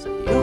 So